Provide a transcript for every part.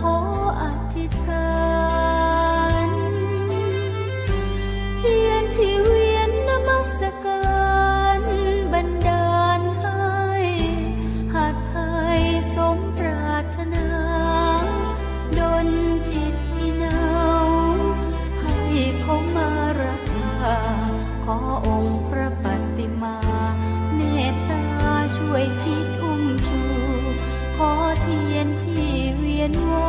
ขออธิฐานเทียนที่เวียนนมัสการบันดาลให้หาไทยสมปรารถนาดนจิตมีเนาให้ขามารักาขอองค์พระปฏิมา เมตตาช่วยที 漩涡。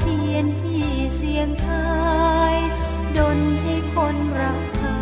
เทียนที่เสียงไทาย ดนให้คนรักข้า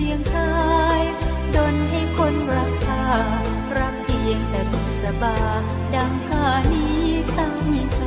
สียงทายดนให้คนรักข้ารักเพียงแต่บุษบา ดังคานี้ตั้งใจ